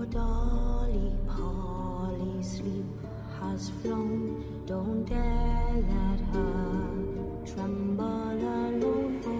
your dolly Polly sleep has flown. Don't dare let her tremble alone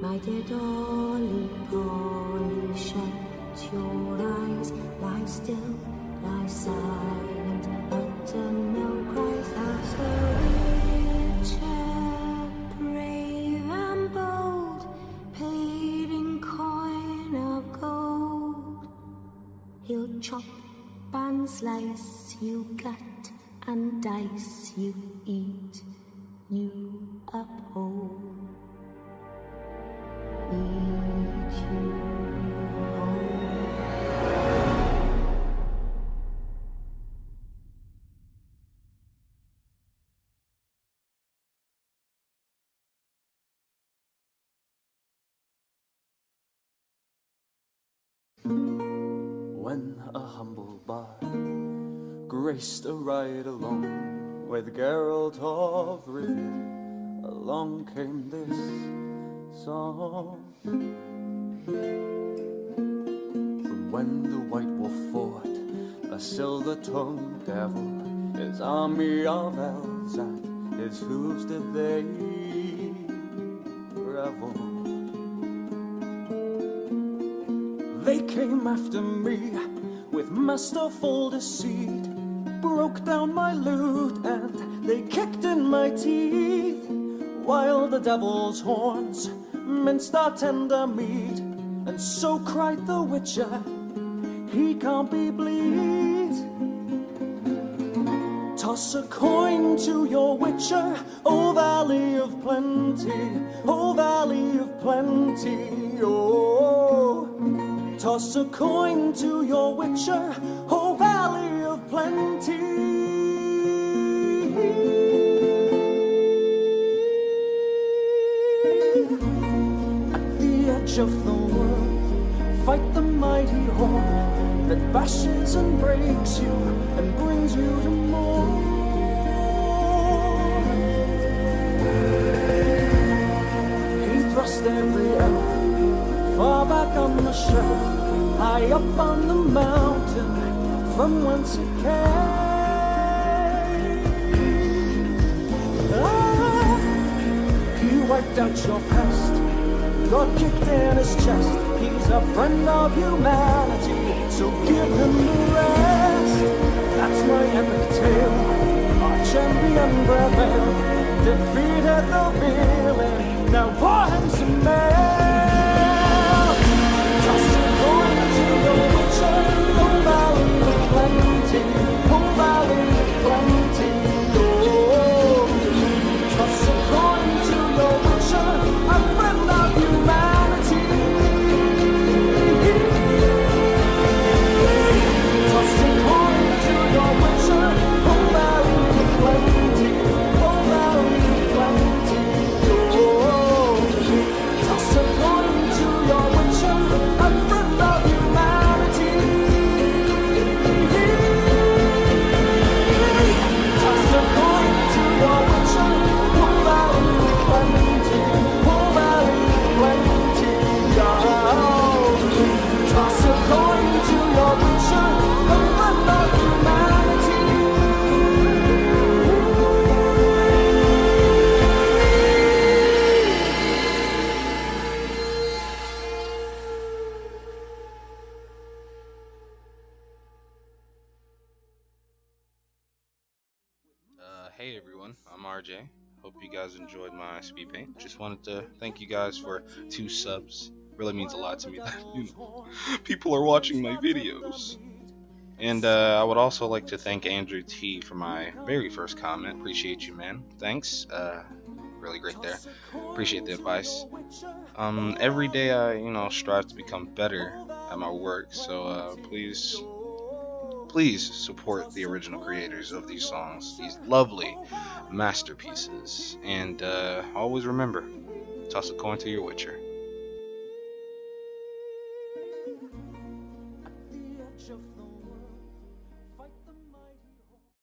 My dear Dolly, Polly, shut your eyes, lie still, lie silent, utter no cries as the witcher, brave and bold, paid in coin of gold. He'll chop and slice you, cut and dice you, eat you up When a humble bard graced a ride along with Geralt of Rivia, along came this song. From when the White Wolf fought a silver-tongued devil, his army of elves at his hooves did they revel. They came after me with masterful deceit, broke down my lute and they kicked in my teeth, while the devil's horns minced our tender meat, and so cried the witcher, he can't be bleed. Toss a coin to your witcher, O Valley of Plenty, O Valley of Plenty, oh. Toss a coin to your witcher, O Valley of Plenty. Edge of the world, fight the mighty horn that bashes and breaks you and brings you to more. He thrust every elf far back on the shelf, high up on the mountain from whence it came. Ah, he wiped out your past, got kicked in his chest. He's a friend of humanity, so give him the rest. RJ. Hope you guys enjoyed my speed paint. Just wanted to thank you guys for two subs. Really means a lot to me that you know, people are watching my videos. And uh, I would also like to thank Andrew T for my very first comment. Appreciate you, man. Thanks. Uh, really great there. Appreciate the advice. Um, every day I, you know, strive to become better at my work. So uh, please, please support the original creators of these songs, these lovely masterpieces. And uh, always remember, toss a coin to your Witcher.